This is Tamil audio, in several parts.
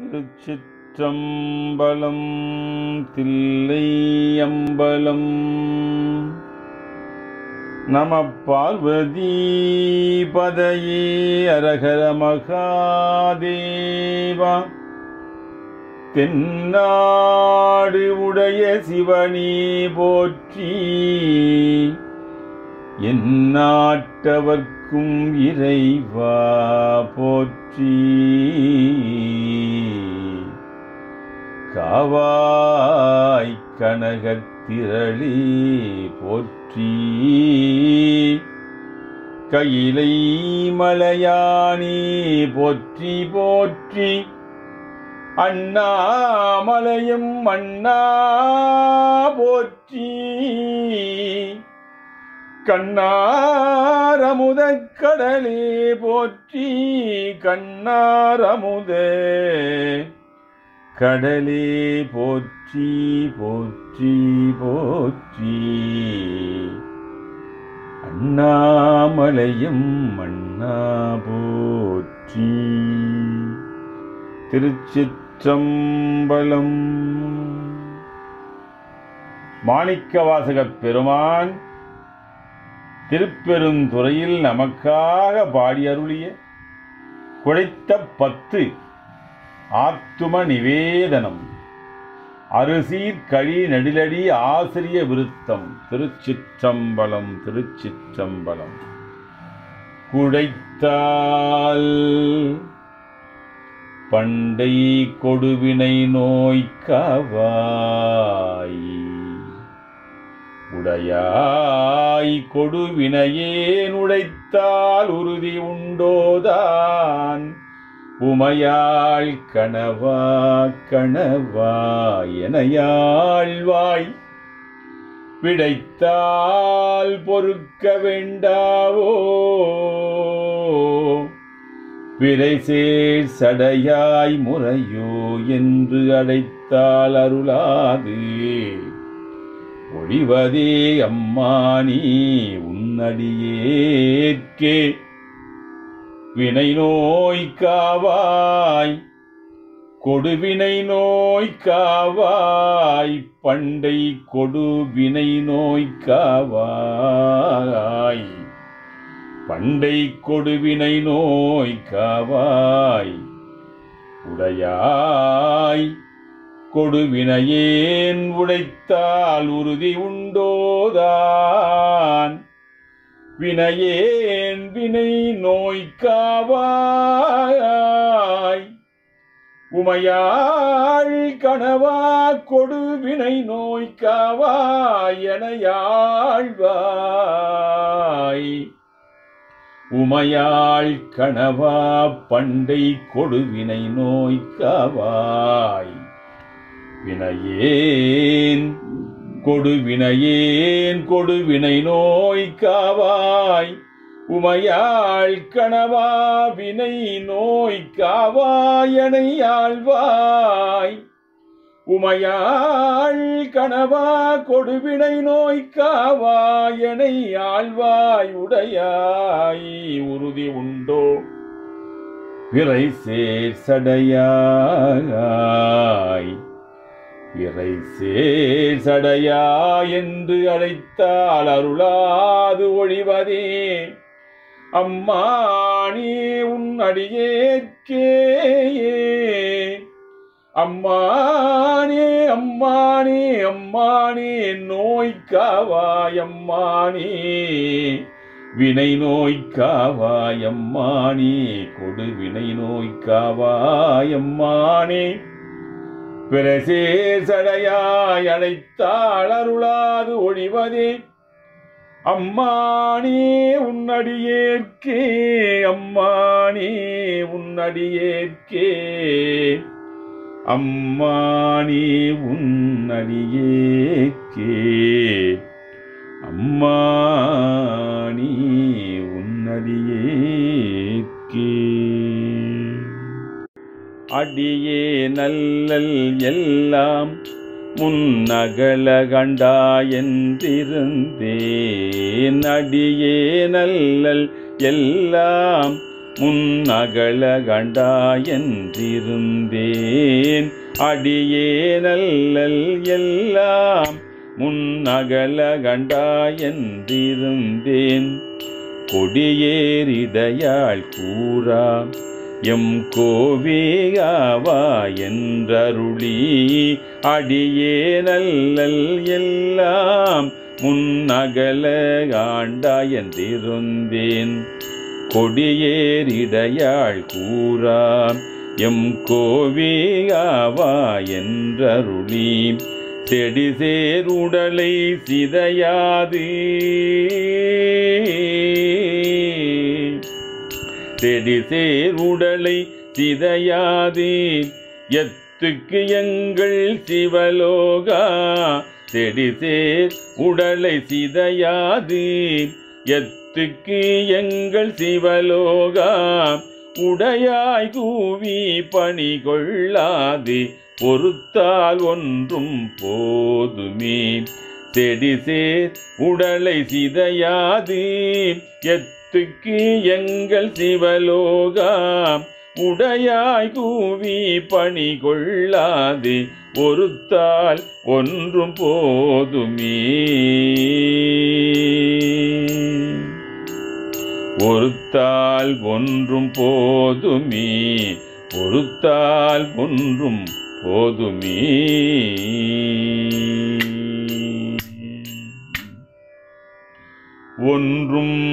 திருச்சிற்றம்பலம் தில்லையம்பலம் நம பார்வதி பதையே அரகர மகாதேவா. தென்னாடு உடைய சிவனே போற்றி எந்நாட்டவர்க்கும் இறைவா போற்றி. காவாய் கனகத்திரளி போற்றி. கையிலை மலையானி போற்றி போற்றி. அண்ணாமலையும் அண்ணா போற்றி. கண்ணாரமுத கடலே போற்றி கண்ணாரமுத. கடலே போற்றி போற்றி போற்றி. அண்ணாமலையும் அண்ணா போற்றி. திருச்சிற்றம்பலம். மாணிக்கவாசகப் பெருமான் திருப்பெருந்துறையில் நமக்காக பாடி அருளிய குழைத்த பத்து ஆத்தும நிவேதனம் அரிசீர் கழி நெடிலடி ஆசிரிய விருத்தம் திருச்சிற்றம்பலம் திருச்சிற்றம்பலம். குழைத்தால் பண்டை கொடுவினை நோய்க்கவாய். உடையாய் கொடுவினையே நுழைத்தால் உறுதி உண்டோதான். உமையாள் கணவா கணவா எனையாழ்வாய் விடைத்தால் பொறுக்க வேண்டாவோ? விரைசேர் சடையாய் முறையோ என்று அடைத்தால் அருளாது. ஒழிவதே அம்மானி உன்னடியேற்கே. வினை நோய்க்காவாய் கொடுவினை நோய்க்காவாய் பண்டை கொடுவினை நோய்க்காவாய் பண்டை கொடுவினை நோய்க்காவாய் உடையாய். கொடு வினையேன் உடைத்தால் உறுதி உண்டோதான். வினையேன் வினை நோய்க்காவாய். உமையாள் கணவா கொடு வினை நோய்க்காவாய் என யாழ்வாய். உமையாள் கணவா பண்டை கொடுவினை நோய்க்காவாய். வினையேன் கொடுவினையேன் கொடுவினை நோய் காவாய் உமையாள் கணவா வினை நோய் காவாயனை ஆழ்வாய் உமையாள் கணவா கொடுவினை நோய் காவாயனை ஆழ்வாய் உடையாய். உறுதி உண்டோ? விரை சேர் சடையாய். இறை சேர் சடையா என்று அழைத்தால் அருளாது ஒழிவதே. அம்மானே உன் அடியேற்கே. அம்மானே அம்மானே அம்மானே நோய்க்காவாய் அம்மானே. வினை நோய்க்காவாய் அம்மானே கொடு வினை நோய்க்காவாய் அம்மானே. பிரசே சடையாய் அழைத்தாள் அருளாது ஒழிவதே. அம்மானே உன்னடியேற்கே அம்மானே உன்னடியேற்கே. அம்மானே உன்னடியேற்கே. அம்மானே உன்னடியே அடியே நல்லல் எல்லாம் முன்னகல கண்டாயென்றிருந்தேன் அடியே நல்லல் எல்லாம் முன்னகல கண்டாயன்றிருந்தேன் அடியே நல்லல் எல்லாம் முன்னகல கண்டாயன்றிருந்தேன் கொடியேறிடையாள் கூறா எம் கோவேயாவா என்றருளி அடியே நல்லல் எல்லாம் முன்னகல ஆண்டாயன்றிருந்தேன் கொடியேறிடையாள் கூறா எம் கோவேயாவா என்றருளி செடிசேருடலை சிதையாது. செடி உடலை சிதையாதே. எத்துக்கு எங்கள் சிவலோகா. செடி சேர் உடலை சிதையாது. எத்துக்கு எங்கள் சிவலோகா. உடையாய் கூவி பணி கொள்ளாது பொறுத்தால் ஒன்றும் போதுமே. செடி சேர் உடலை சிதையாது. எத்துக்கு எங்கள் சிவலோகா உடையாய் கூவி பணி கொள்ளாது ஒருத்தால் ஒன்றும் போதுமே. ஒருத்தால் ஒன்றும் போதுமே பொறுத்தால் ஒன்றும் போதுமே. ஒன்றும்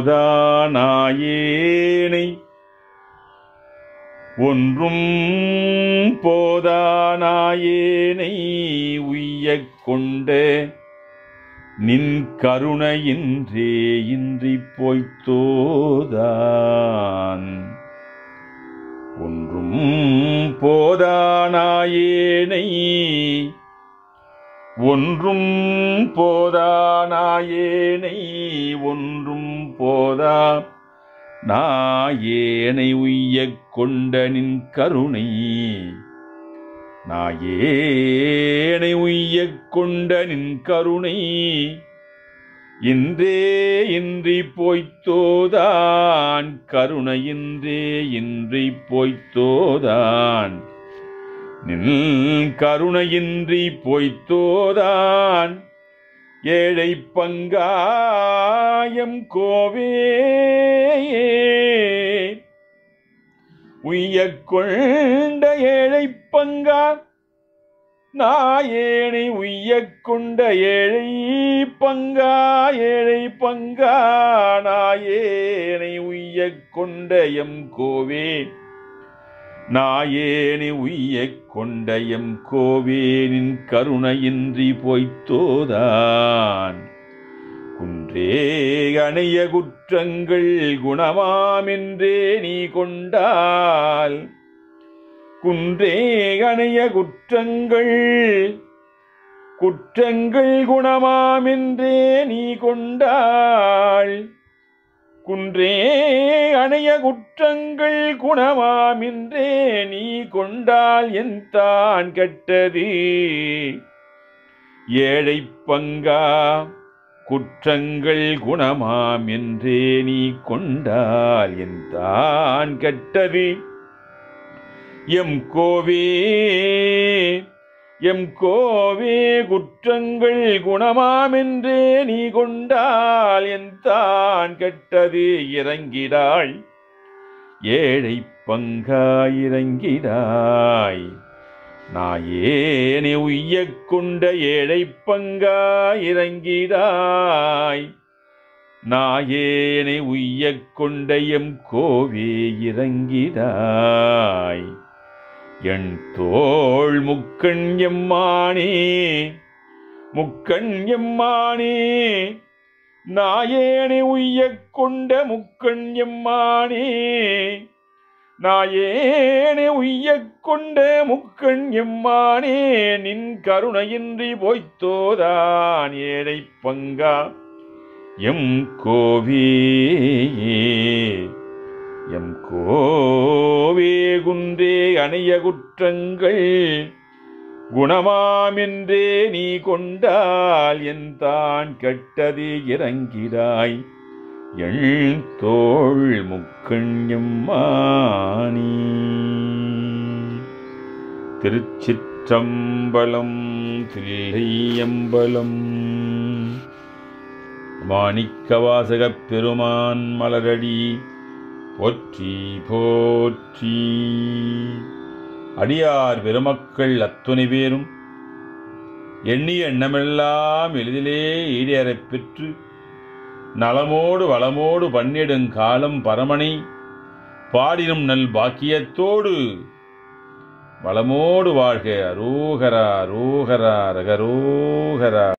போதானாயேனை. ஒன்றும் போதானாயேனை உய்யக் கொண்ட நின் கருணையின்றே இன்றி போய்த்தோதான். ஒன்றும் போதானாயேனை ஒன்றும் போதானாயேனை ஒன்றும் போதா நாயேனை உய்யக் கொண்ட நின் கருணை. நாயேனை உய்யக் கொண்ட நின் கருணை. இன்றே இன்றி போய்த்தோதான் கருணையின்றே இன்றி போய்த்தோதான். நின் கருணையின்றி பொய்த்தோதான். ஏழை பங்காயம் கோவே உய்யக் கொண்ட ஏழை பங்கா? நாயேனை உய்ய கொண்ட ஏழை பங்கா? ஏழை பங்கா? நாயேனை உய்ய கொண்ட எம் கோவே நாயேனி உய்யக் கொண்டயம் கோவேனின் கருணையின்றி பொய்த்தோதான். குன்றே அணைய குற்றங்கள் குணமாமென்றே நீ கொண்டால். குன்றே அணைய குற்றங்கள் குற்றங்கள் குணமாமென்றே நீ கொண்டாள் குன்றே அணைய குற்றங்கள் குணமாமின்றே நீ கொண்டால் என் தான் கெட்டது. ஏழை பங்கா குற்றங்கள் குணமாம் என்றே நீ கொண்டால் என் தான் கெட்டது. எம் கோவே எம் கோவே குற்றங்கள் குணமாமென்றே நீ கொண்டால் என் தான் கெட்டது இறங்கிடாள். ஏழை பங்கா இறங்கிடாய். நாயேனே உய்யக் கொண்ட ஏழை பங்கா இறங்கிடாய். நாயேனை உய்யக் கொண்ட எம் கோவே இறங்கிடாய். என் தோள் முக்கண் எம்மானே முக்கண் எம்மானே நாயேனை உய்ய கொண்ட முக்கண் எம்மானே நாயேனை உய்ய கொண்ட முக்கண் எம்மானே நின் கருணையின்றி போய்த்தோதான் ஏழை பங்கா எம் கோவி எம் கோவே அணிய குற்றங்கள். குணமாமென்றே நீ கொண்டால் என் தான் கெட்டது இறங்கிடாய். எள் தோள் முக்கண்யம்மானி திருச்சிற்றம்பலம் தில்லையம்பலம் மாணிக்கவாசகப் பெருமான் மலரடி. போற்றி போற்றி. அடியார் பெருமக்கள் அத்துணை பேரும் எண்ணிய எண்ணமெல்லாம் எளிதிலே ஈடேறப் பெற்று நலமோடு வளமோடு பன்னிடுங்காலம் பரமனை பாடினும் நல் பாக்கியத்தோடு வளமோடு வாழ்க அரோகரா அரோகரா ரகரோகரா.